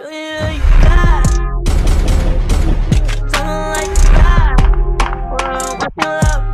Julia, you got Something like that Well, what's your love?